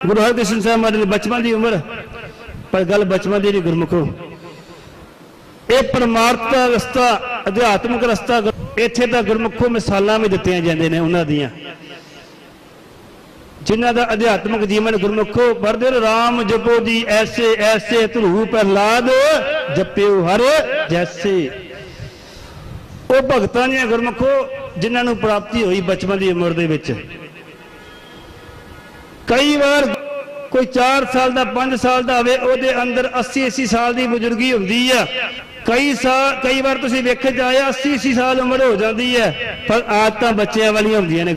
ਗੁਰੂ ਹਰਕ੍ਰਿਸ਼ਨ ਸਾਹਿਬ ਮਹਾਰਾਜ ਦੀ ਬਚਪਨ ਦੀ ਉਮਰ, ਪਰ ਗੱਲ ਬਚਪਨ ਦੀ ਨਹੀਂ, ਗੁਰਮੁਖੋ। ਇਹ ਪਰਮਾਰਥ ਦਾ ਰਸਤਾ, ਅਧਿਆਤਮਿਕ ਰਸਤਾ, ਇੱਥੇ ਤਾਂ ਗੁਰਮੁਖੋ ਮਿਸਾਲਾਂ ਵੀ ਦਿੱਤੀਆਂ ਜਾਂਦੇ ਨੇ ਉਹਨਾਂ ਦੀਆਂ। ਜਿਨ੍ਹਾਂ ਦਾ ਅਧਿਆਤਮਿਕ ਜੀਵਨ ਗੁਰਮੁਖੋ ਪਰਦੇ ਰਾਮ ਜਪੋ ਜੀ, ਐਸੇ ਐਸੇ ਧਰੂ ਪ੍ਰਹਲਾਦ, ਜਪਿਓ ਹਰ ਜੈਸੇ। ਉਹ ਭਗਤਾਂ ਦੀਆਂ ਗੁਰਮੁਖੋ ਜਿਨ੍ਹਾਂ ਨੂੰ ਪ੍ਰਾਪਤੀ ਹੋਈ ਬਚਪਨ ਦੀ ਉਮਰ ਦੇ ਵਿੱਚ। ਕਈ ਵਾਰ ਕੋਈ 4 ਸਾਲ ਦਾ 5 ਸਾਲ ਦਾ ਹੋਵੇ, ਉਹਦੇ ਅੰਦਰ 80 80 ਸਾਲ ਦੀ ਬਜ਼ੁਰਗੀ ਹੁੰਦੀ ਆ। ਕਈ ਸਾਲ ਕਈ ਵਾਰ ਤੁਸੀਂ ਵੇਖੇ ਜਾਇਆ 80 80 ਸਾਲ ਉਮਰ ਹੋ ਜਾਂਦੀ ਹੈ ਪਰ ਆਦਤਾਂ ਬੱਚਿਆਂ ਵਾਲੀਆਂ ਹੁੰਦੀਆਂ ਨੇ।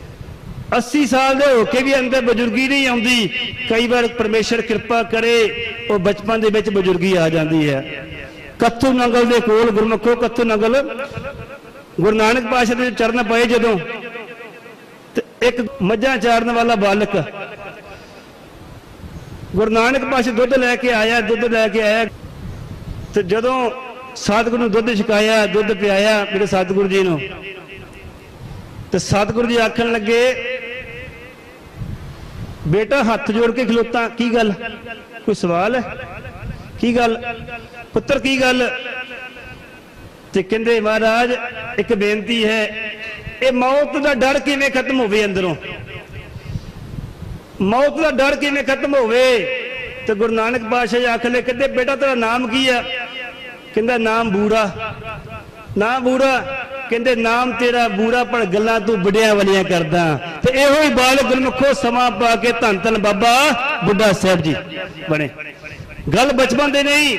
80 ਸਾਲ ਦੇ ਹੋ ਕੇ ਵੀ ਅੰਦਰ ਬਜ਼ੁਰਗੀ ਨਹੀਂ ਆਉਂਦੀ। ਕਈ ਵਾਰ ਪਰਮੇਸ਼ਰ ਕਿਰਪਾ ਕਰੇ, ਉਹ ਬਚਪਨ ਦੇ ਵਿੱਚ ਬਜ਼ੁਰਗੀ ਆ ਜਾਂਦੀ ਹੈ। ਕੱਥੂ ਨੰਗਲ ਦੇ ਕੋਲ ਗੁਰਮੁਖੋ ਕੱਥੂ ਨੰਗਲ। ਗੁਰੂ ਨਾਨਕ ਪਾਸ਼ਾ ਦੇ ਚਰਨ ਪਏ ਜਦੋਂ। ਤੇ ਇੱਕ ਮੱਝਾਂ ਚਾਰਨ ਵਾਲਾ ਬਾਲਕ ਗੁਰੂ ਨਾਨਕ ਪਾਸੇ ਦੁੱਧ ਲੈ ਕੇ ਆਇਆ, ਦੁੱਧ ਲੈ ਕੇ ਆਇਆ। ਤੇ ਜਦੋਂ ਸਤਿਗੁਰੂ ਨੂੰ ਦੁੱਧ ਛਕਾਇਆ, ਦੁੱਧ ਪਿਆਇਆ ਮੇਰੇ ਸਤਿਗੁਰੂ ਜੀ ਨੂੰ, ਤੇ ਸਤਿਗੁਰੂ ਜੀ ਆਖਣ ਲੱਗੇ, ਬੇਟਾ ਹੱਥ ਜੋੜ ਕੇ ਖਲੋਤਾ, ਕੀ ਗੱਲ? ਕੋਈ ਸਵਾਲ ਹੈ? ਕੀ ਗੱਲ? ਪੁੱਤਰ, ਕੀ ਗੱਲ? ਤੇ ਕਹਿੰਦੇ, ਮਹਾਰਾਜ, ਇੱਕ ਬੇਨਤੀ ਹੈ, ਇਹ ਮੌਤ ਦਾ ਡਰ ਕਿਵੇਂ ਖਤਮ ਹੋਵੇ ਅੰਦਰੋਂ? ਮੌਤ ਦਾ ਡਰ ਕਿਵੇਂ ਖਤਮ ਹੋਵੇ? ਤੇ ਗੁਰੂ ਨਾਨਕ ਪਾਤਸ਼ਾਹ ਜੀ ਆਖਲੇ ਕਹਿੰਦੇ, ਬੇਟਾ, ਤੇਰਾ ਨਾਮ ਕੀ ਆ? ਕਹਿੰਦਾ, ਨਾਮ ਬੂਰਾ ਨਾ ਬੂਰਾ ਕਹਿੰਦੇ, ਨਾਮ ਤੇਰਾ ਬੂੜਾ, ਪਰ ਗੱਲਾਂ ਤੂੰ ਬੜਿਆਂ ਵਾਲੀਆਂ ਕਰਦਾ। ਤੇ ਇਹੋ ਹੀ ਬਾਲ ਗੁਰਮੁਖੋ ਸਮਾਂ ਪਾ ਕੇ ਧੰਨ ਧੰਨ ਬਾਬਾ ਬੁੱਢਾ ਸਾਹਿਬ ਜੀ ਬਣੇ। ਗੱਲ ਬਚਪਨ ਦੇ ਨਹੀਂ,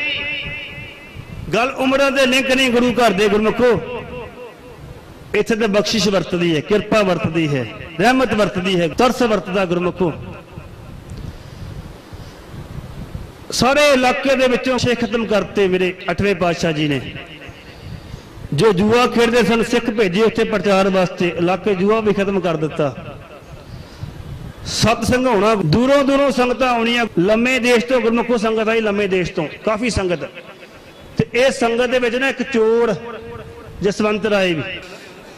ਗੱਲ ਉਮਰਾਂ ਦੇ ਲਿੰਕ ਨਹੀਂ ਗੁਰੂ ਘਰ ਦੇ ਗੁਰਮੁਖੋ। ਇੱਥੇ ਤੇ ਬਖਸ਼ਿਸ਼ ਵਰਤਦੀ ਹੈ, ਕਿਰਪਾ ਵਰਤਦੀ ਹੈ, ਰਹਿਮਤ ਵਰਤਦੀ ਹੈ, ਤਰਸ ਵਰਤਦਾ ਗੁਰਮੁਖੋ। ਸਾਰੇ ਇਲਾਕੇ ਦੇ ਵਿੱਚੋਂ ਸਿੱਖ ਖਤਮ ਕਰਤੇ ਮੇਰੇ ਅਠਵੇਂ ਪਾਤਸ਼ਾਹ ਜੀ ਨੇ, ਜੋ ਜੂਆ ਖੇਡਦੇ ਸਨ, ਸਿੱਖ ਭੇਜੇ ਉੱਥੇ ਪ੍ਰਚਾਰ ਵਾਸਤੇ, ਇਲਾਕੇ ਜੂਆ ਵੀ ਖਤਮ ਕਰ ਦਿੱਤਾ। ਸਤ ਸੰਘ ਹੋਣਾ ਦੂਰੋਂ ਦੂਰੋਂ ਸੰਗਤਾਂ ਆਉਣੀਆਂ, ਲੰਮੇ ਦੇਸ਼ ਤੋਂ ਗੁਰਮੁਖੋ ਸੰਗਤ ਆਈ ਲੰਮੇ ਦੇਸ਼ ਤੋਂ, ਕਾਫੀ ਸੰਗਤ। ਤੇ ਇਹ ਸੰਗਤ ਦੇ ਵਿੱਚ ਨਾ ਇੱਕ ਚੋਰ, ਜਸਵੰਤ ਰਾਏ ਵੀ।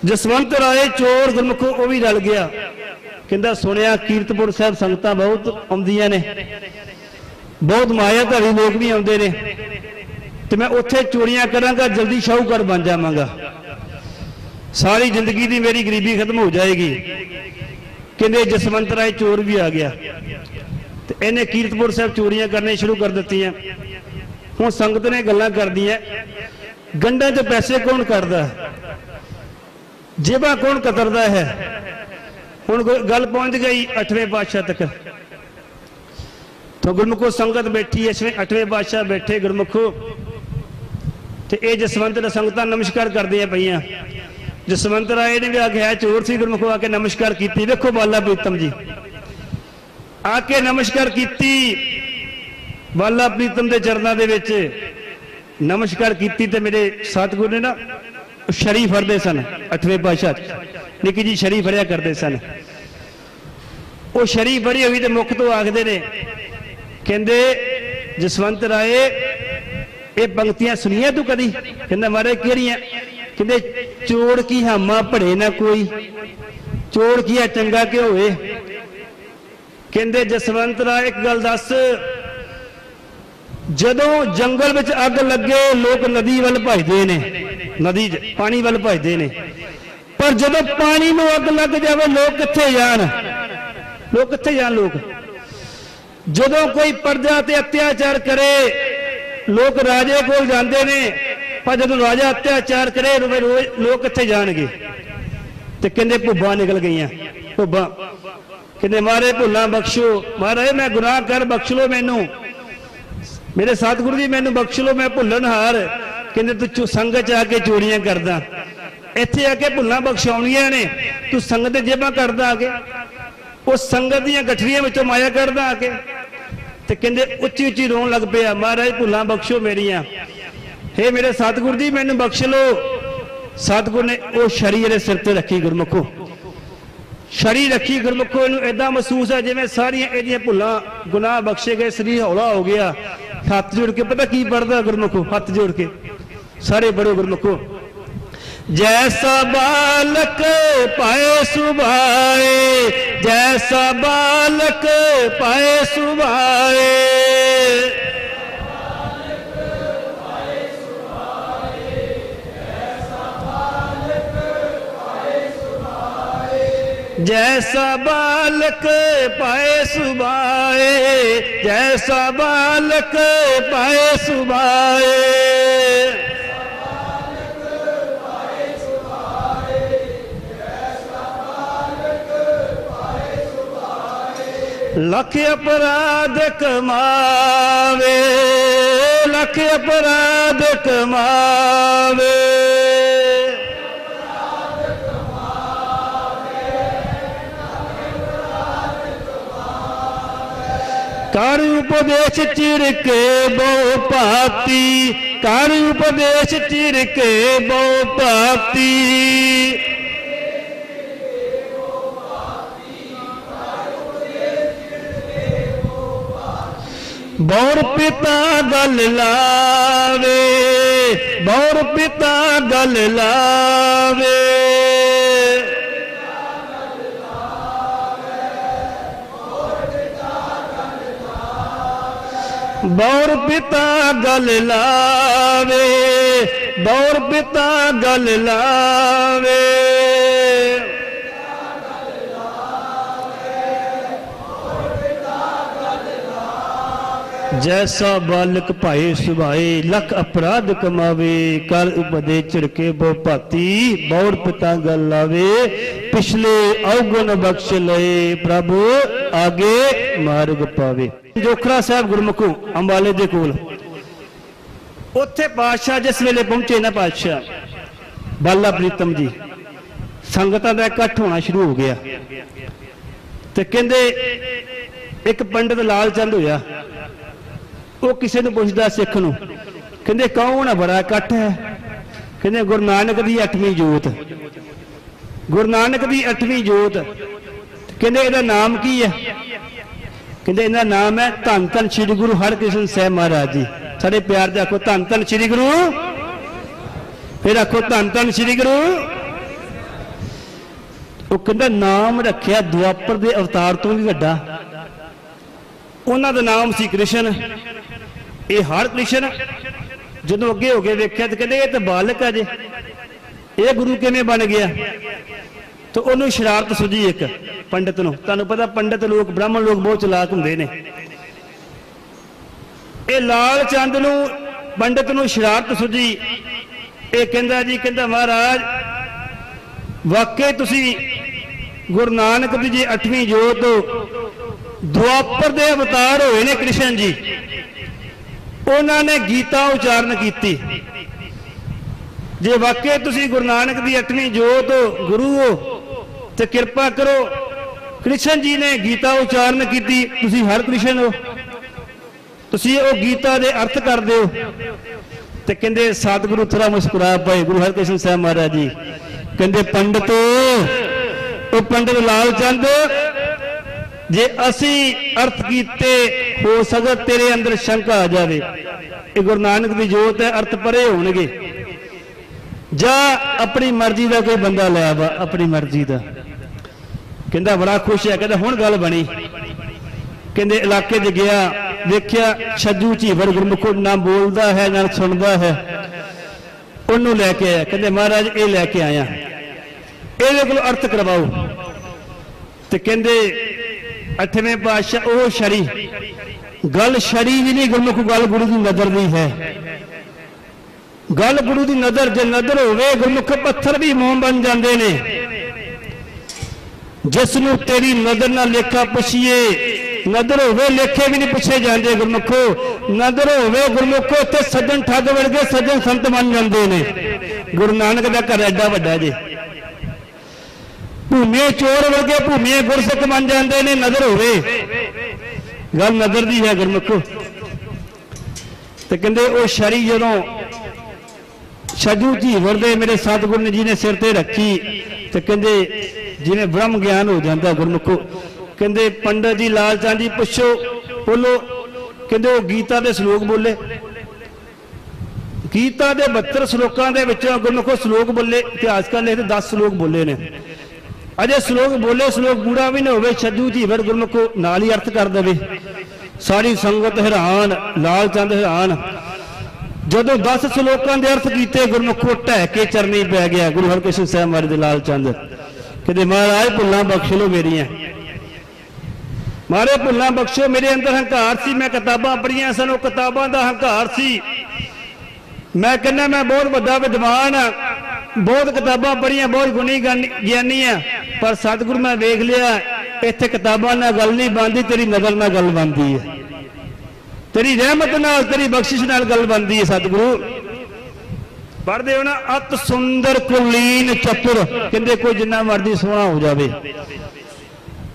ਜਸਵੰਤ ਰਾਏ ਚੋਰ ਗੁਰਮੁਖੋ, ਉਹ ਵੀ ਰਲ ਗਿਆ। ਕਹਿੰਦਾ, ਸੁਣਿਆ ਕੀਰਤਪੁਰ ਸਾਹਿਬ ਸੰਗਤਾਂ ਬਹੁਤ ਆਉਂਦੀਆਂ ਨੇ। ਬਹੁਤ ਮਾਇਆਧਾਰੀ ਲੋਕ ਵੀ ਆਉਂਦੇ ਨੇ। ਤੇ ਮੈਂ ਉੱਥੇ ਚੋਰੀਆਂ ਕਰਾਂਗਾ, ਜਲਦੀ ਸ਼ਾਹੂਕਾਰ ਬਣ ਜਾਵਾਂਗਾ। ਸਾਰੀ ਜ਼ਿੰਦਗੀ ਦੀ ਮੇਰੀ ਗਰੀਬੀ ਖਤਮ ਹੋ ਜਾਏਗੀ। ਕਹਿੰਦੇ ਜਸਵੰਤ ਰਾਏ ਚੋਰ ਵੀ ਆ ਗਿਆ। ਤੇ ਇਹਨੇ ਕੀਰਤਪੁਰ ਸਾਹਿਬ ਚੋਰੀਆਂ ਕਰਨੇ ਸ਼ੁਰੂ ਕਰ ਦਿੱਤੀਆਂ। ਹੁਣ ਸੰਗਤ ਨੇ ਗੱਲਾਂ ਕਰਦੀਆਂ। ਗੰਡਾਂ 'ਚ ਪੈਸੇ ਕੌਣ ਕਰਦਾ? ਜੇਬਾਂ ਕੌਣ ਕਤਰਦਾ ਹੈ? ਹੁਣ ਗੱਲ ਪਹੁੰਚ ਗਈ 8ਵੇਂ ਪਾਤਸ਼ਾਹ ਤੱਕ। ਤਾਂ ਗੁਰਮੁਖੋ ਸੰਗਤ ਬੈਠੀ ਐ ਸਵੇਂ 8ਵੇਂ ਪਾਤਸ਼ਾਹ ਬੈਠੇ ਗੁਰਮੁਖੋ ਤੇ ਇਹ ਜਸਵੰਤ ਦਾ ਸੰਗਤਾਂ ਨਮਸਕਾਰ ਕਰਦੀਆਂ ਪਈਆਂ ਜਸਵੰਤ ਰਾਏ ਨੇ ਵੀ ਆ ਕੇ ਹੈ ਚੋਰ ਸੀ ਗੁਰਮੁਖੋ ਆ ਕੇ ਨਮਸਕਾਰ ਕੀਤੀ ਵੇਖੋ ਬਾਲਾ ਪ੍ਰੀਤਮ ਜੀ ਆ ਕੇ ਨਮਸਕਾਰ ਕੀਤੀ ਬਾਲਾ ਪ੍ਰੀਤਮ ਦੇ ਚਰਨਾਂ ਦੇ ਵਿੱਚ ਨਮਸਕਾਰ ਕੀਤੀ ਤੇ ਮੇਰੇ ਸਤਿਗੁਰ ਨੇ ਨਾ ਉਹ ਸ਼ਰੀ ਫੜਦੇ ਸਨ ਅਠਵੇਂ ਪਾਤਸ਼ਾਹ 'ਚ। ਨਿੱਕੀ ਜੀ ਸ਼ਰੀ ਫੜਿਆ ਕਰਦੇ ਸਨ ਉਹ ਸ਼ਰੀ ਫੜੀ ਹੋਈ ਤੇ ਮੁਖ ਤੋਂ ਆਖਦੇ ਨੇ ਕਹਿੰਦੇ, ਜਸਵੰਤ ਰਾਏ, ਇਹ ਪੰਕਤੀਆਂ ਸੁਣੀਆਂ ਤੂੰ ਕਦੀ? ਕਹਿੰਦਾ, ਮਾਰੇ ਕਿਹੜੀਆਂ? ਕਹਿੰਦੇ, ਚੋੜ ਕੀ ਹਾਮਾ ਭੜੇ ਨਾ ਕੋਈ? ਚੋੜ ਕੀ ਆ, ਚੰਗਾ ਕਿ ਹੋਵੇ ਕਹਿੰਦੇ, ਜਸਵੰਤ ਰਾਏ, ਇੱਕ ਗੱਲ ਦੱਸ। ਜਦੋਂ ਜੰਗਲ ਵਿੱਚ ਅੱਗ ਲੱਗੇ, ਲੋਕ ਨਦੀ ਵੱਲ ਭਜਦੇ ਨੇ। ਨਦੀ 'ਚ ਪਾਣੀ ਵੱਲ ਭਜਦੇ ਨੇ। ਪਰ ਜਦੋਂ ਪਾਣੀ ਨੂੰ ਅੱਗ ਲੱਗ ਜਾਵੇ, ਲੋਕ ਕਿੱਥੇ ਜਾਣ? ਲੋਕ ਕਿੱਥੇ ਜਾਣ, ਲੋਕ? ਜਦੋਂ ਕੋਈ ਪਰਜਾ ਤੇ ਅਤਿਆਚਾਰ ਕਰੇ, ਲੋਕ ਰਾਜੇ ਕੋਲ ਜਾਂਦੇ ਨੇ, ਪਰ ਜਦੋਂ ਰਾਜਾ ਅਤਿਆਚਾਰ ਕਰੇ ਲੋਕ ਕਿੱਥੇ ਜਾਣਗੇ। ਤੇ ਕਹਿੰਦੇ ਭੁੱਬਾਂ ਨਿਕਲ ਗਈਆਂ। ਭੁੱਬਾਂ। ਕਹਿੰਦੇ ਮਾਰੇ ਭੁੱਲਾਂ ਬਖਸ਼ੋ। ਮਹਾਰਾਜ ਮੈਂ ਗੁਨਾਹ ਕਰ ਬਖਸ਼ ਲੋ ਮੈਨੂੰ। ਮੇਰੇ ਸਤਿਗੁਰੂ ਜੀ ਮੈਨੂੰ ਬਖਸ਼ ਲੋ ਮੈਂ ਭੁੱਲਣ ਹਾਰ। ਕਹਿੰਦੇ ਤੂੰ ਸੰਗਤ ਚ ਆ ਕੇ ਚੋਰੀਆਂ ਕਰਦਾ। ਇੱਥੇ ਆ ਕੇ ਭੁੱਲਾਂ ਬਖਸ਼ਾਉਣੀਆਂ ਨੇ। ਤੂੰ ਸੰਗਤ ਦੇ ਜੇਬਾਂ ਕਰਦਾ ਆ ਕੇ। ਉਹ ਸੰਗਤ ਦੀਆਂ ਗਠਰੀਆਂ ਵਿੱਚੋਂ ਮਾਇਆ ਕਰਦਾ ਆ ਕੇ ਤੇ ਕਹਿੰਦੇ ਉੱਚੀ ਉੱਚੀ ਰੋਣ ਲੱਗ ਪਿਆ, ਮਹਾਰਾਜ ਭੁੱਲਾਂ ਬਖਸ਼ੋ ਮੇਰੀਆਂ। ਹੇ ਮੇਰੇ ਸਤਿਗੁਰ ਜੀ, ਮੈਨੂੰ ਬਖਸ਼ ਲੋ ਸਤਿਗੁਰ ਨੇ ਉਹ ਸ਼ਰੀਰ ਦੇ ਸਿਰ ਤੇ ਰੱਖੀ ਗੁਰਮੁਖੋ। ਸ਼ਰੀ ਰੱਖੀ ਗੁਰਮੁਖੋ, ਇਹਨੂੰ ਐਦਾਂ ਮਹਿਸੂਸ ਹੈ ਜਿਵੇਂ ਸਾਰੀਆਂ ਇਹਦੀਆਂ ਭੁੱਲਾਂ, ਗੁਨਾਹ ਬਖਸ਼ੇ ਗਏ, ਸਰੀਰ ਹੌਲਾ ਹੋ ਗਿਆ। ਹੱਥ ਜੋੜ ਕੇ, ਪਤਾ ਕੀ ਪੜਦਾ ਗੁਰਮੁਖੋ? ਹੱਥ ਜੋੜ ਕੇ। ਸਾਰੇ ਬੜੋ ਗੁਰਮੁਖੋ। जैसा बालक पाए सुभाए जैसा बालक पाए सुभाए जैसा बालक पाए सुभाए जैसा बालक पाए सुभाए ਲੱਖ ਅਪਰਾਧ ਕਮਾਵੇ, ਲੱਖ ਅਪਰਾਧ ਕਮਾਵੇ। ਕਰ ਉਪਦੇਸ਼ ਚਿਰਕੇ ਬਹੁ ਭਾਤੀ, ਕਰ ਉਪਦੇਸ਼ ਚਿਰਕੇ ਬਹੁ ਭਾਤੀ। ਬੌਰ ਪਿਤਾ ਗਲ ਲਾਵੇ ਬੌਰ ਪਿਤਾ ਗਲ ਲਾਵੇ। ਬੌਰ ਪਿਤਾ ਗਲ ਲਾਵੇ ਬੌਰ ਪਿਤਾ ਗਲ ਲਾਵੇ। ਜੈਸਾ ਬਾਲਕ ਭਾਏ ਸੁਭਾਏ ਲੱਖ ਅਪਰਾਧ ਕਮਾਵੇ ਕਰ ਉਪਦੇ ਝਿੜਕੇ ਬੋ ਭਾਤੀ ਬੌਰ ਪਿਤਾ ਗਲ ਲਾਵੇ ਪਿਛਲੇ ਔਗਣ ਬਖਸ਼ ਲਏ, ਪ੍ਰਭੂ ਆਗੇ ਮਾਰਗ ਪਾਵੇ। ਜੋਖਰਾ ਸਾਹਿਬ ਗੁਰਮੁਖੋ, ਅੰਬਾਲੇ ਦੇ ਕੋਲ। ਉੱਥੇ ਪਾਤਸ਼ਾਹ ਜਿਸ ਵੇਲੇ ਪਹੁੰਚੇ ਨਾ ਪਾਤਸ਼ਾਹ, ਬਾਲਾ ਪ੍ਰੀਤਮ ਜੀ, ਸੰਗਤਾਂ ਦਾ ਇਕੱਠ ਹੋਣਾ ਸ਼ੁਰੂ ਹੋ ਗਿਆ। ਤੇ ਕਹਿੰਦੇ, ਇੱਕ ਪੰਡਤ ਲਾਲ ਚੰਦ ਹੋਇਆ। ਉਹ ਕਿਸੇ ਨੂੰ ਪੁੱਛਦਾ ਸਿੱਖ ਨੂੰ, ਕਹਿੰਦੇ ਕੌਣ ਆ, ਬੜਾ ਇਕੱਠ ਹੈ? ਕਹਿੰਦੇ ਗੁਰੂ ਨਾਨਕ ਦੀ 8ਵੀਂ ਜੋਤ। ਗੁਰੂ ਨਾਨਕ ਦੀ 8ਵੀਂ ਜੋਤ। ਕਹਿੰਦੇ ਇਹਦਾ ਨਾਮ ਕੀ ਹੈ? ਕਹਿੰਦੇ ਇਹਦਾ ਨਾਮ ਹੈ ਧੰਨ ਧੰਨ ਸ੍ਰੀ ਗੁਰੂ ਹਰਕ੍ਰਿਸ਼ਨ ਸਾਹਿਬ ਮਹਾਰਾਜ ਜੀ। ਸਾਡੇ ਪਿਆਰ ਦੇ ਆਖੋ ਧੰਨ ਧੰਨ ਸ੍ਰੀ ਗੁਰੂ। ਫਿਰ ਆਖੋ ਧੰਨ ਧੰਨ ਸ੍ਰੀ ਗੁਰੂ। ਉਹ ਕਹਿੰਦਾ ਨਾਮ ਰੱਖਿਆ ਦੁਆਪਰ ਦੇ ਅਵਤਾਰ ਤੋਂ ਵੀ ਵੱਡਾ। ਉਹਨਾਂ ਦਾ ਨਾਮ ਸੀ ਕ੍ਰਿਸ਼ਨ। ਇਹ ਹਰ ਕ੍ਰਿਸ਼ਨ ਜਦੋਂ ਅੱਗੇ ਹੋ ਕੇ ਵੇਖਿਆ ਤੇ ਕਹਿੰਦੇ ਇਹ ਤਾਂ ਬਾਲਕ ਹੈ ਜੇ। ਇਹ ਗੁਰੂ ਕਿਵੇਂ ਬਣ ਗਿਆ? ਤੇ ਉਹਨੂੰ ਸ਼ਰਾਰਤ ਸੁਝੀ ਇੱਕ ਪੰਡਤ ਨੂੰ। ਤੁਹਾਨੂੰ ਪਤਾ ਪੰਡਤ ਲੋਕ, ਬ੍ਰਾਹਮਣ ਲੋਕ ਬਹੁਤ ਚਲਾਕ ਹੁੰਦੇ ਨੇ। ਇਹ ਲਾਲ ਚੰਦ ਨੂੰ ਪੰਡਤ ਨੂੰ ਸ਼ਰਾਰਤ ਸੁਝੀ। ਇਹ ਕਹਿੰਦਾ ਜੀ, ਕਹਿੰਦਾ ਮਹਾਰਾਜ, ਵਾਕਈ ਤੁਸੀਂ ਗੁਰੂ ਨਾਨਕ ਦੀ ਜੀ 8ਵੀਂ ਜੋਤ, ਦੁਆਪਰ ਦੇ ਅਵਤਾਰ ਹੋਏ ਨੇ ਕ੍ਰਿਸ਼ਨ ਜੀ। ਉਹਨਾਂ ਨੇ ਗੀਤਾ ਉਚਾਰਨ ਕੀਤੀ। ਜੇ ਵਾਕਿਆ ਤੁਸੀਂ ਗੁਰੂ ਨਾਨਕ ਦੀ 8ਵੀਂ ਜੋਤ ਗੁਰੂ ਹੋ, ਤੇ ਕਿਰਪਾ ਕਰੋ, ਕ੍ਰਿਸ਼ਨ ਜੀ ਨੇ ਗੀਤਾ ਉਚਾਰਨ ਕੀਤੀ, ਤੁਸੀਂ ਹਰ ਕ੍ਰਿਸ਼ਨ ਹੋ। ਤੁਸੀਂ ਉਹ ਗੀਤਾ ਦੇ ਅਰਥ ਕਰਦੇ ਹੋ। ਤੇ ਕਹਿੰਦੇ, ਸਤਿਗੁਰੂ ਥੋੜਾ ਮੁਸਕਰਾ ਪਏ ਗੁਰੂ ਹਰਕ੍ਰਿਸ਼ਨ ਸਾਹਿਬ ਮਹਾਰਾਜ ਜੀ। ਕਹਿੰਦੇ, ਪੰਡਤ, ਉਹ ਪੰਡਤ ਲਾਲ ਚੰਦ ਜੇ ਅਸੀਂ ਅਰਥ ਕੀਤੇ, ਹੋ ਸਕਦਾ ਤੇਰੇ ਅੰਦਰ ਸ਼ੰਕਾ ਆ ਜਾਵੇ। ਇਹ ਗੁਰੂ ਨਾਨਕ ਦੀ ਜੋਤ ਹੈ, ਅਰਥ ਪਰੇ ਹੋਣਗੇ। ਜਾਂ ਆਪਣੀ ਮਰਜ਼ੀ ਦਾ ਕੋਈ ਬੰਦਾ ਲੈ ਆਵਾ, ਆਪਣੀ ਮਰਜ਼ੀ ਦਾ। ਕਹਿੰਦਾ ਬੜਾ ਖੁਸ਼ ਹੈ, ਕਹਿੰਦਾ ਹੁਣ ਗੱਲ ਬਣੀ। ਕਹਿੰਦੇ ਇਲਾਕੇ 'ਚ ਗਿਆ, ਵੇਖਿਆ ਛੱਜੂ ਝੀਵਰ ਗੁਰਮੁਖੋ, ਨਾ ਬੋਲਦਾ ਹੈ, ਨਾ ਸੁਣਦਾ ਹੈ। ਉਹਨੂੰ ਲੈ ਕੇ ਆਇਆ। ਕਹਿੰਦੇ ਮਹਾਰਾਜ, ਇਹ ਲੈ ਕੇ ਆਇਆ। ਇਹਦੇ ਕੋਲ ਅਰਥ ਕਰਵਾਓ। ਤੇ ਕਹਿੰਦੇ ਅੱਠਵੇਂ ਪਾਤਸ਼ਾਹ, ਉਹ ਸ਼ਰੀ। ਗੱਲ ਸ਼ਰੀ ਵੀ ਨਹੀਂ, ਗੁਰਮੁਖ ਗੱਲ ਗੁਰੂ ਦੀ ਨਜ਼ਰ ਦੀ ਹੈ। ਗੱਲ ਗੁਰੂ ਦੀ ਨਜ਼ਰ, ਜੇ ਨਜ਼ਰ ਹੋਵੇ, ਗੁਰਮੁਖ ਪੱਥਰ ਵੀ ਮੋਮ ਬਣ ਜਾਂਦੇ ਨੇ। ਜਿਸ ਨੂੰ ਤੇਰੀ ਨਜ਼ਰ ਨਾਲ ਲੇਖਾ ਪੁੱਛੀਏ, ਨਜ਼ਰ ਹੋਵੇ, ਲੇਖੇ ਵੀ ਨਹੀਂ ਪੁੱਛੇ ਜਾਂਦੇ ਗੁਰਮੁਖੋ। ਨਜ਼ਰ ਹੋਵੇ, ਗੁਰਮੁਖੋ ਤੇ ਸੱਜਣ ਠੱਗ ਵਰਗੇ ਸੱਜਣ ਸੰਤ ਬਣ ਜਾਂਦੇ ਨੇ। ਗੁਰੂ ਨਾਨਕ ਦਾ ਘਰ ਐਡਾ ਵੱਡਾ ਜੇ। ਭੂਮੇ ਚੋਰ ਵਰਗੇ ਭੂਮੇ ਗੁਰਸਿੱਖ ਬਣ ਜਾਂਦੇ ਨੇ, ਨਜ਼ਰ ਹੋਵੇ। ਗੱਲ ਨਜ਼ਰ ਦੀ ਹੈ ਗੁਰਮੁਖੋ। ਤੇ ਕਹਿੰਦੇ ਉਹ ਸ਼ਰੀ ਜਦੋਂ ਸ਼ਜੂ ਝੀਵਰ ਵਰਦੇ ਮੇਰੇ ਸਤਿਗੁਰੂ ਜੀ ਨੇ ਸਿਰ ਤੇ ਰੱਖੀ, ਤੇ ਕਹਿੰਦੇ ਜਿਵੇਂ ਬ੍ਰਹਮ ਗਿਆਨ ਹੋ ਜਾਂਦਾ ਗੁਰਮੁਖੋ। ਕਹਿੰਦੇ ਪੰਡਤ ਜੀ ਲਾਲ ਚੰਦ ਜੀ ਪੁੱਛੋ, ਬੋਲੋ, ਕਹਿੰਦੇ ਉਹ ਗੀਤਾ ਦੇ ਸ਼ਲੋਕ ਬੋਲੇ। ਗੀਤਾ ਦੇ 72 ਸ਼ਲੋਕਾਂ ਦੇ ਵਿੱਚੋਂ ਗੁਰਮੁਖੋ ਸ਼ਲੋਕ ਬੋਲੇ, ਇਤਿਹਾਸਕਾਰ ਲਿਖਦੇ 10 ਸ਼ਲੋਕ ਬੋਲੇ ਨੇ। ਅਜੇ ਸ਼ਲੋਕ ਬੋਲੇ, ਸ਼ਲੋਕ ਗੂੜਾ ਵੀ ਨਾ ਹੋਵੇ ਛੱਜੂ ਝੀਵਰ ਗੁਰਮੁਖੋ ਨਾਲ ਹੀ ਅਰਥ ਕਰ ਦੇਵੇ। ਸਾਰੀ ਸੰਗਤ ਹੈਰਾਨ, ਲਾਲ ਚੰਦ ਹੈਰਾਨ। ਜਦੋਂ 10 ਸ਼ਲੋਕਾਂ ਦੇ ਅਰਥ ਕੀਤੇ, ਗੁਰਮੁਖੋ ਢਹਿ ਕੇ ਚਰਨੀ ਪੈ ਗਿਆ, ਗੁਰੂ ਹਰਕ੍ਰਿਸ਼ਨ ਸਾਹਿਬ ਮਹਾਰਾਜ ਦੇ ਲਾਲ ਚੰਦ। ਕਹਿੰਦੇ ਮਹਾਰਾਜ, ਭੁੱਲਾਂ ਬਖਸ਼ ਲੋ ਮੇਰੀਆਂ। ਮਾਰੇ ਭੁੱਲਾਂ ਬਖਸ਼ੋ, ਮੇਰੇ ਅੰਦਰ ਹੰਕਾਰ ਸੀ, ਮੈਂ ਕਿਤਾਬਾਂ ਪੜ੍ਹੀਆਂ ਸਨ, ਉਹ ਕਿਤਾਬਾਂ ਦਾ ਹੰਕਾਰ ਸੀ। ਮੈਂ ਕਹਿੰਦਾ, ਮੈਂ ਬਹੁਤ ਵੱਡਾ ਵਿਦਵਾਨ ਆ ਬਹੁਤ ਕਿਤਾਬਾਂ ਪੜ੍ਹੀਆਂ, ਬਹੁਤ ਗੁਣੀ ਗਿਆਨੀ- ਗਿਆਨੀ ਆ, ਪਰ ਸਤਿਗੁਰੂ ਮੈਂ ਵੇਖ ਲਿਆ, ਇੱਥੇ ਕਿਤਾਬਾਂ ਨਾਲ ਗੱਲ ਨਹੀਂ ਬਣਦੀ, ਤੇਰੀ ਨਜ਼ਰ ਨਾਲ ਗੱਲ ਬਣਦੀ ਹੈ ਤੇਰੀ ਰਹਿਮਤ ਨਾਲ, ਤੇਰੀ ਬਖਸ਼ਿਸ਼ ਨਾਲ ਗੱਲ ਬਣਦੀ ਹੈ ਸਤਿਗੁਰੂ। ਪੜ੍ਹਦੇ ਹੋ ਨਾ, ਅਤ ਸੁੰਦਰ ਕੁਲੀਨ ਚਤੁਰ, ਕਹਿੰਦੇ ਕੋਈ ਜਿੰਨਾ ਮਰਜ਼ੀ ਸੋਹਣਾ ਹੋ ਜਾਵੇ।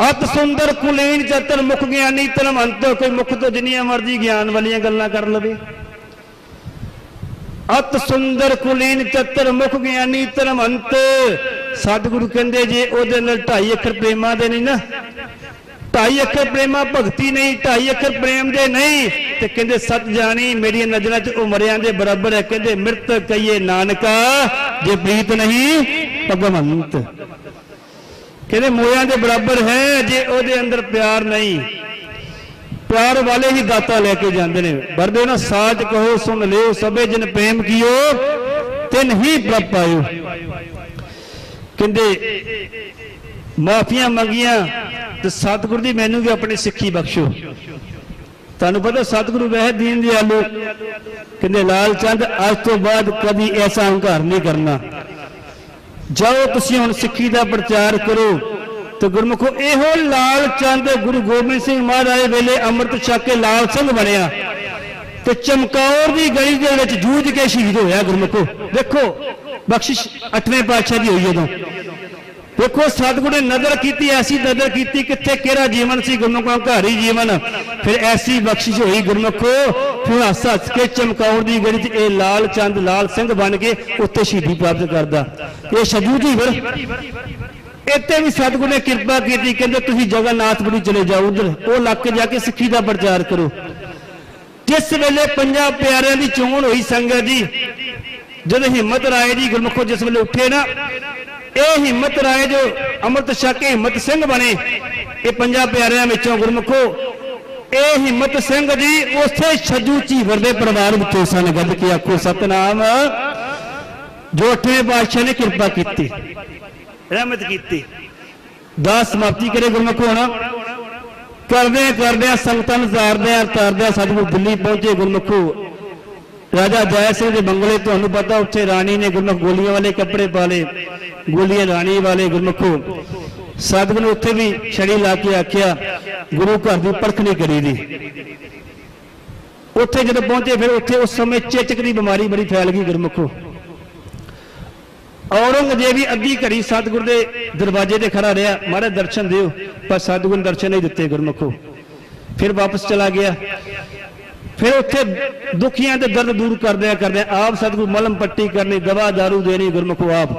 ਅਤ ਸੁੰਦਰ ਕੁਲੀਨ ਚਤੁਰ, ਮੁਖ ਗਿਆਨੀ ਧਨਵੰਤ, ਕੋਈ ਮੁਖ ਤੋਂ ਜਿੰਨੀਆਂ ਮਰਜ਼ੀ ਗਿਆਨ ਵਾਲੀਆਂ ਗੱਲਾਂ ਕਰ ਲਵੇ। ਅਤ ਸੁੰਦਰ ਕੁਲੀਨ ਚਤੁਰ ਮੁਖ ਗਿਆਨੀ ਧਰਮੰਤ ਸਤਿਗੁਰੂ ਕਹਿੰਦੇ ਜੇ ਉਹਦੇ ਨਾਲ ਢਾਈ ਅੱਖਰ ਪ੍ਰੇਮਾਂ ਦੇ ਨਹੀਂ ਨਾ। ਢਾਈ ਅੱਖਰ ਪ੍ਰੇਮਾ ਭਗਤੀ ਨਹੀਂ, ਢਾਈ ਅੱਖਰ ਪ੍ਰੇਮ ਦੇ ਨਹੀਂ। ਤੇ ਕਹਿੰਦੇ ਸਤ ਜਾਣੀ ਮੇਰੀਆਂ ਨਜ਼ਰਾਂ 'ਚ ਉਹ ਮਰਿਆਂ ਦੇ ਬਰਾਬਰ ਹੈ। ਕਹਿੰਦੇ ਮਿਰਤ ਕਹੀਏ ਨਾਨਕਾ, ਜੇ ਪ੍ਰੀਤ ਨਹੀਂ, ਭਗਵੰਤ। ਕਹਿੰਦੇ ਮੋਇਆਂ ਦੇ ਬਰਾਬਰ ਹੈ, ਜੇ ਉਹਦੇ ਅੰਦਰ ਪਿਆਰ ਨਹੀਂ। ਪਿਆਰ ਵਾਲੇ ਹੀ ਦਾਤਾ ਲੈ ਕੇ ਜਾਂਦੇ ਨੇ। ਵਰਦੇ ਨਾ ਸਾਜ ਕਹੋ, ਸੁਣ ਲਿਓ, ਸਭੇ ਜਨ ਪ੍ਰੇਮ ਕੀਓ, ਤਿਨ ਹੀ ਪ੍ਰਭ ਪਾਇਓ। ਕਹਿੰਦੇ, ਮਾਫੀਆਂ ਮੰਗੀਆਂ ਤੇ ਸਤਿਗੁਰੂ ਦੀ ਮੈਨੂੰ ਵੀ ਆਪਣੀ ਸਿੱਖੀ ਬਖਸ਼ੋ। ਤੁਹਾਨੂੰ ਪਤਾ ਸਤਿਗੁਰੂ ਵਹਿ ਦੀਨ ਦਿਆਲੂ। ਕਹਿੰਦੇ, ਲਾਲ ਚੰਦ, ਅੱਜ ਤੋਂ ਬਾਅਦ ਕਦੀ ਐਸਾ ਹੰਕਾਰ ਨਹੀਂ ਕਰਨਾ। ਜਾਓ ਤੁਸੀਂ ਹੁਣ ਸਿੱਖੀ ਦਾ ਪ੍ਰਚਾਰ ਕਰੋ। ਤੇ ਗੁਰਮੁਖੋ ਇਹੋ ਲਾਲ ਚੰਦ ਗੁਰੂ ਗੋਬਿੰਦ ਸਿੰਘ ਮਹਾਰਾਜ ਵੇਲੇ ਅੰਮ੍ਰਿਤ ਛਕ ਕੇ ਲਾਲ ਸਿੰਘ ਬਣਿਆ। ਤੇ ਚਮਕੌਰ ਦੀ ਗਲੀ ਦੇ ਵਿੱਚ ਜੂਝ ਕੇ ਸ਼ਹੀਦ ਹੋਇਆ ਗੁਰਮੁਖੋ। ਦੇਖੋ, ਬਖਸ਼ਿਸ਼ ਅੱਠਵੇਂ ਪਾਤਸ਼ਾਹ ਦੀ ਹੋਈ ਉਦੋਂ। ਦੇਖੋ, ਸਤਿਗੁਰੂ ਨੇ ਨਜ਼ਰ ਕੀਤੀ, ਐਸੀ ਨਜ਼ਰ ਕੀਤੀ ਕਿੱਥੇ, ਕਿਹੜਾ ਜੀਵਨ ਸੀ? ਗੁਰਮੁਖਾਂ ਘਾਰੀ ਜੀਵਨ। ਫਿਰ ਐਸੀ ਬਖਸ਼ਿਸ਼ ਹੋਈ ਗੁਰਮੁਖੋ। ਫਿਰ ਹੱਸ ਹੱਸ ਕੇ ਚਮਕੌਰ ਦੀ ਗੜੀ 'ਚ ਇਹ ਲਾਲ ਚੰਦ, ਲਾਲ ਸਿੰਘ ਬਣ ਕੇ ਉੱਤੇ ਸ਼ਹੀਦੀ ਪ੍ਰਾਪਤ ਕਰਦਾ। ਇਹ ਸ਼ਜੂ ਜੀ ਫਿਰ। ਇੱਥੇ ਵੀ ਸਤਿਗੁਰੂ ਨੇ ਕਿਰਪਾ ਕੀਤੀ, ਕਹਿੰਦੇ ਤੁਸੀਂ ਜਗਨਨਾਥਪੁਰੀ ਚਲੇ ਜਾਓ ਉਧਰ, ਉਹ ਇਲਾਕੇ ਜਾ ਕੇ ਸਿੱਖੀ ਦਾ ਪ੍ਰਚਾਰ ਕਰੋ। ਜਿਸ ਵੇਲੇ ਪੰਜਾਂ ਪਿਆਰਿਆਂ ਦੀ ਚੋਣ ਹੋਈ ਸੰਗਤ ਦੀ, ਜਦੋਂ ਹਿੰਮਤ ਰਾਏ ਦੀ ਗੁਰਮੁਖੋ ਜਿਸ ਵੇਲੇ ਉੱਠੇ ਨਾ, ਇਹ ਹਿੰਮਤ ਰਾਏ ਜੋ ਅੰਮ੍ਰਿਤ ਛਕ ਕੇ ਹਿੰਮਤ ਸਿੰਘ ਬਣੇ, ਇਹ ਪੰਜਾਂ ਪਿਆਰਿਆਂ ਵਿੱਚੋਂ ਗੁਰਮੁਖੋ, ਇਹ ਹਿੰਮਤ ਸਿੰਘ ਜੀ ਉਸੇ ਛੱਜੂ ਝੀਵਰ ਦੇ ਪਰਿਵਾਰ ਵਿੱਚੋਂ ਸਨ, ਗੱਦ ਕੇ ਆਖੋ, ਸਤਨਾਮ। ਜੋ ਅੱਠਵੇਂ ਪਾਤਸ਼ਾਹ ਨੇ ਕਿਰਪਾ ਕੀਤੀ। ਰਹਿਮਤ ਕੀਤੀ। ਦਾ ਸਮਾਪਤੀ ਕਰੇ ਗੁਰਮੁਖੋ ਹੋਣਾ। ਕਰਦੇ ਕਰਦੇ ਸੰਗਤਾਂ ਨੂੰ ਤਾਰਦੇ ਤਾਰਦੇ ਸਤਿਗੁਰੂ ਦਿੱਲੀ ਪਹੁੰਚੇ ਗੁਰਮੁਖੋ। ਰਾਜਾ ਜੈ ਸਿੰਘ ਦੇ ਬੰਗਲੇ, ਤੁਹਾਨੂੰ ਪਤਾ ਉੱਥੇ ਰਾਣੀ ਨੇ ਗੁਰਮੁਖ ਗੋਲੀਆਂ ਵਾਲੇ ਕੱਪੜੇ ਪਾ ਲਏ ਗੋਲੀਆਂ ਰਾਣੀ ਵਾਲੇ ਗੁਰਮੁਖੋ। ਸਤਿਗੁਰੂ ਨੇ ਉੱਥੇ ਵੀ ਛੜੀ ਲਾ ਕੇ ਆਖਿਆ, ਗੁਰੂ ਘਰ ਦੀ ਪਰਖ ਨਹੀਂ ਕਰੀ ਦੀ। ਉੱਥੇ ਜਦੋਂ ਪਹੁੰਚੇ, ਫਿਰ ਉੱਥੇ ਉਸ ਸਮੇਂ ਚੇਚਕ ਦੀ ਬਿਮਾਰੀ ਬੜੀ ਫੈਲ ਗਈ ਗੁਰਮੁਖੋ। ਔਰੰਗਜ਼ੇਬ ਹੀ ਅੱਧੀ ਘੜੀ ਸਤਿਗੁਰ ਦੇ ਦਰਵਾਜ਼ੇ ਤੇ ਖੜਾ ਰਿਹਾ। ਮਹਾਰਾਜ ਦਰਸ਼ਨ ਦਿਓ, ਪਰ ਸਤਿਗੁਰ ਨੇ ਦਰਸ਼ਨ ਨਹੀਂ ਦਿੱਤੇ ਗੁਰਮੁਖੋ। ਫਿਰ ਵਾਪਸ ਚਲਾ ਗਿਆ। ਫਿਰ ਉੱਥੇ ਦੁਖੀਆਂ ਦੇ ਦਰਦ ਦੂਰ ਕਰਦਿਆਂ ਕਰਦਿਆਂ ਆਪ ਸਤਿਗੁਰੂ ਮਲਮ ਪੱਟੀ ਕਰਨੀ, ਦਵਾ दारू ਦੇਣੀ ਗੁਰਮੁਖੋ ਆਪ।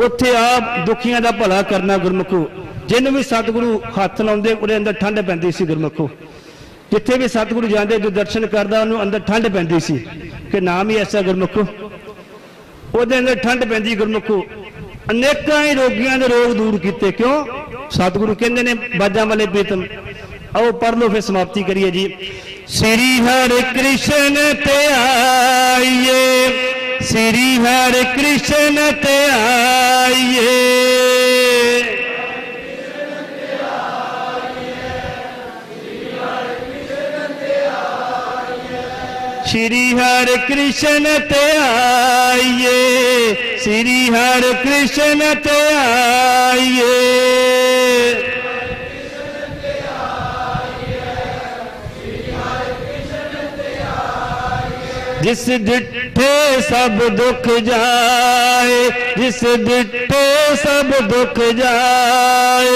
ਉੱਥੇ ਆਪ ਦੁਖੀਆਂ ਦਾ ਭਲਾ ਕਰਨਾ ਗੁਰਮੁਖੋ। ਜਿਹਨੂੰ ਵੀ ਸਤਿਗੁਰੂ ਹੱਥ ਲਾਉਂਦੇ, ਉਹਦੇ ਅੰਦਰ ਠੰਡ ਪੈਂਦੀ ਸੀ ਗੁਰਮੁਖੋ। ਜਿੱਥੇ ਵੀ ਸਤਿਗੁਰੂ ਜਾਂਦੇ, ਜੋ ਦਰਸ਼ਨ ਕਰਦਾ, ਉਹਨੂੰ ਅੰਦਰ ਠੰਡ ਪੈਂਦੀ ਸੀ। ਕਿ ਨਾਮ ਹੀ ਐਸਾ ਗੁਰਮੁਖੋ। ਉਹਦੇ ਅੰਦਰ ਠੰਡ ਪੈਂਦੀ ਗੁਰਮੁਖੋ। ਅਨੇਕਾਂ ਹੀ ਰੋਗੀਆਂ ਦੇ ਰੋਗ ਦੂਰ ਕੀਤੇ, ਕਿਉਂ? ਸਤਿਗੁਰੂ ਕਹਿੰਦੇ ਨੇ, ਬਾਜਾਂ ਵਾਲੇ ਪ੍ਰੀਤਮ ਆਓ ਪੜ ਲਓ ਫਿਰ ਸਮਾਪਤੀ ਕਰੀਏ ਜੀ। ਸ੍ਰੀ ਹਰਿ ਕ੍ਰਿਸ਼ਨ ਤੇ ਆਈਏ, ਸ੍ਰੀ ਹਰਿ ਕ੍ਰਿਸ਼ਨ ਤੇ ਆਈਏ ਸ਼੍ਰੀ ਹਰਿ ਕ੍ਰਿਸ਼ਨ ਤੇ ਆਈਏ ਸ਼੍ਰੀ ਹਰਿ ਕ੍ਰਿਸ਼ਨ ਤੇ ਆਈਏ ਜਿਸ ਡਿਠੇ ਸਭ ਦੁੱਖ ਜਾਏ ਜਿਸ ਡਿਠੇ ਸਭ ਦੁੱਖ ਜਾਏ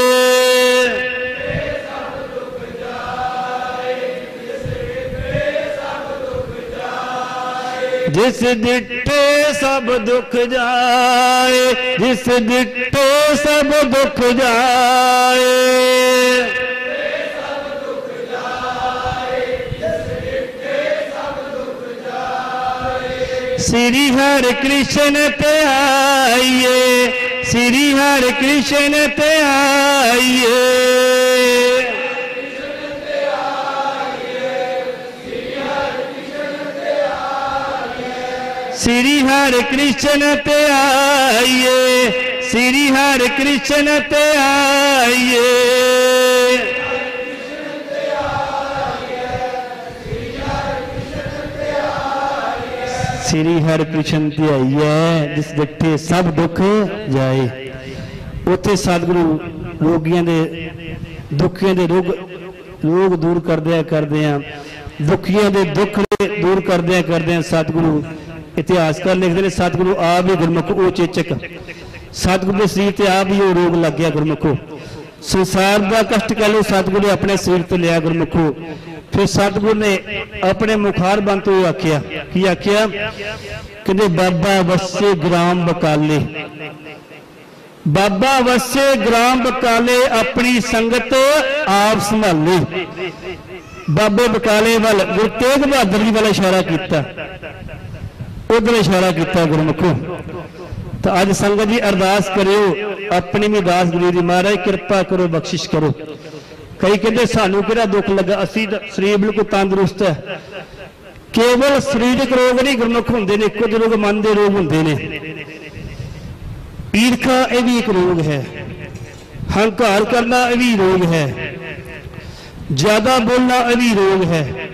ਜਿਸ ਦਿੱਤੇ ਸਭ ਦੁੱਖ ਜਾਏ, ਜਿਸ ਦਿੱਤੇ ਸਭ ਦੁੱਖ ਜਾਏ। ਸ੍ਰੀ ਹਰਿ ਕ੍ਰਿਸ਼ਨ ਤੇ ਆਈਏ, ਸ੍ਰੀ ਹਰਿ ਕ੍ਰਿਸ਼ਨ ਤੇ ਸ੍ਰੀ ਹਰਿ ਕ੍ਰਿਸ਼ਨ ਤੇ ਆਈਏ, ਸ੍ਰੀ ਹਰਿ ਕ੍ਰਿਸ਼ਨ ਤੇ ਆਈਏ। ਸ੍ਰੀ ਹਰਿ ਕ੍ਰਿਸ਼ਨ ਤੇ ਆਈਏ, ਜਿਸ ਡਿੱਠੇ ਸਭ ਦੁੱਖ ਜਾਏ। ਉੱਥੇ ਸਤਿਗੁਰੂ ਰੋਗੀਆਂ ਦੇ, ਦੁੱਖੀਆਂ ਦੇ ਰੋਗ ਰੋਗ ਦੂਰ ਕਰਦਿਆਂ ਆ ਦੁੱਖੀਆਂ ਦੇ ਦੁੱਖ ਦੂਰ ਕਰਦਿਆਂ ਆ ਸਤਿਗੁਰੂ ਇਤਿਹਾਸਕਾਰ ਲਿਖਦੇ ਨੇ, ਸਤਿਗੁਰੂ ਆਪ ਹੀ ਗੁਰਮੁਖ, ਉਹ ਚੇਚਕ। ਸਤਿਗੁਰੂ ਦੇ ਸਰੀਰ ਤੇ ਆਪ ਹੀ ਉਹ ਰੋਗ ਲੱਗ ਗਿਆ ਗੁਰਮੁਖੋ। ਸੰਸਾਰ ਦਾ ਕਸ਼ਟ ਕਹਿ ਲਓ, ਸਤਿਗੁਰੂ ਆਪਣੇ ਸਰੀਰ ਤੇ ਲਿਆ ਗੁਰਮੁਖੋ। ਫਿਰ ਸਤਿਗੁਰੂ ਨੇ ਆਪਣੇ ਮੁਖਾਰ ਬੰਦ ਤੋਂ ਆਖਿਆ। ਕੀ ਆਖਿਆ? ਕਹਿੰਦੇ, ਬਾਬਾ ਵਸੇ ਗ੍ਰਾਮ ਬਕਾਲੇ। ਬਾਬਾ ਵਸੇ ਗ੍ਰਾਮ ਬਕਾਲੇ ਆਪਣੀ ਸੰਗਤ ਆਪ ਸੰਭਾਲੇ। ਬਾਬੇ ਬਕਾਲੇ ਵੱਲ, ਗੁਰੂ ਤੇਗ ਬਹਾਦਰ ਜੀ ਵੱਲ ਇਸ਼ਾਰਾ ਕੀਤਾ। ਉਧਰ ਇਸ਼ਾਰਾ ਕੀਤਾ ਗੁਰਮੁਖੋ। ਤਾਂ ਅੱਜ ਸੰਗਤ ਜੀ ਅਰਦਾਸ ਕਰਿਓ, ਆਪਣੀ ਵੀ ਦਾਸ ਗੁਰੂ ਦੀ ਮਹਾਰਾਜ, ਕਿਰਪਾ ਕਰੋ, ਬਖਸ਼ਿਸ਼ ਕਰੋ। ਕਈ ਕਹਿੰਦੇ, ਸਾਨੂੰ ਕਿਹੜਾ ਦੁੱਖ ਲੱਗਾ? ਅਸੀਂ ਸਰੀਰ ਬਿਲਕੁਲ ਤੰਦਰੁਸਤ ਹੈ। ਕੇਵਲ ਸਰੀਰਕ ਰੋਗ ਨਹੀਂ, ਗੁਰਮੁਖ ਹੁੰਦੇ ਨੇ ਕੁਝ ਰੋਗ ਮਨ ਦੇ ਰੋਗ ਹੁੰਦੇ ਨੇ। ਈਰਖਾ ਇਹ ਵੀ ਇੱਕ ਰੋਗ ਹੈ। ਹੰਕਾਰ ਕਰਨਾ, ਇਹ ਵੀ ਰੋਗ ਹੈ। ਜ਼ਿਆਦਾ ਬੋਲਣਾ, ਇਹ ਵੀ ਰੋਗ ਹੈ।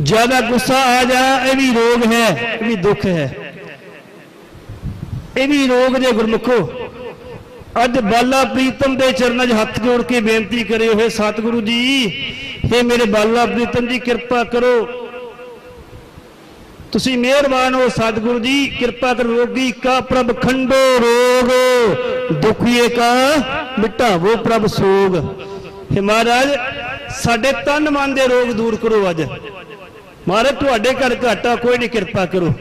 ਜ਼ਿਆਦਾ ਗੁੱਸਾ ਆ ਜਾਣਾ, ਇਹ ਵੀ ਰੋਗ ਹੈ, ਇਹ ਵੀ ਦੁੱਖ ਹੈ। ਇਹ ਵੀ ਰੋਗ ਜੇ ਗੁਰਮੁਖੋ, ਅੱਜ ਬਾਲਾ ਪ੍ਰੀਤਮ ਦੇ ਚਰਨਾਂ 'ਚ ਹੱਥ ਜੋੜ ਕੇ ਬੇਨਤੀ ਕਰੇ ਹੋਏ ਸਤਿਗੁਰੂ ਜੀ ਇਹ ਮੇਰੇ ਬਾਲਾ ਪ੍ਰੀਤਮ ਦੀ ਕਿਰਪਾ ਕਰੋ। ਤੁਸੀਂ ਮਿਹਰਬਾਨ ਹੋ ਸਤਿਗੁਰੂ ਜੀ, ਕਿਰਪਾ ਕਰ ਰੋਗੀ ਕਾ ਪ੍ਰਭ ਖੰਡੋ ਰੋਗ, ਦੁਖੀਏ ਕਾ ਮਿਟਾਵੋ ਪ੍ਰਭ ਸੋਗ। ਹੇ ਮਹਾਰਾਜ, ਸਾਡੇ ਤਨ ਮਨ ਦੇ ਰੋਗ ਦੂਰ ਕਰੋ ਅੱਜ। ਮਹਾਰਾਜ ਤੁਹਾਡੇ ਘਰ ਘਾਟਾ ਕੋਈ ਨਹੀਂ ਕਿਰਪਾ ਕਰੋ।